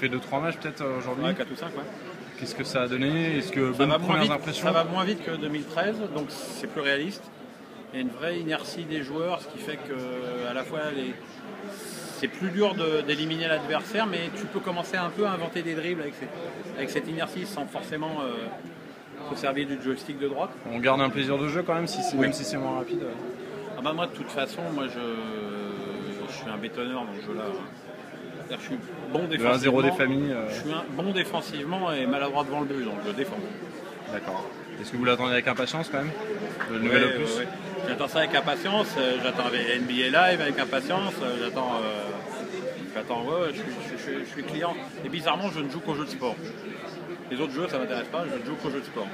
fait 2-3 matchs peut-être euh, aujourd'hui. Ouais, 4 ou 5, ouais. Qu'est-ce que ça a donné? Est-ce que Ça va, moins vite, impressions ça va moins vite que 2013, donc c'est plus réaliste. Il y a une vraie inertie des joueurs, ce qui fait que à la fois les- c'est plus dur de- d'éliminer l'adversaire, mais tu peux commencer un peu à inventer des dribbles avec, ces- avec cette inertie sans forcément euh, se servir du joystick de droite. On garde un plaisir de jeu quand même, si c'est- Oui. même si c'est moins rapide. euh. Ah bah moi de toute façon, moi je, je suis un bétonneur dans ce jeu-là. Je suis bon Le défensivement. 1-0 des familles. euh, Je suis un bon défensivement et maladroit devant le but, donc je défends. D'accord. Est-ce que vous l'attendez avec impatience quand même Le nouvel opus ouais, ouais. J'attends ça avec impatience. euh, J'attends avec NBA Live avec impatience. euh, J'attends. euh, J'attends. Ouais, je, suis- je suis- je suis client. Et bizarrement, je ne joue qu'aux jeux de sport. Les autres jeux, ça m'intéresse pas. Je ne joue qu'aux jeux de sport.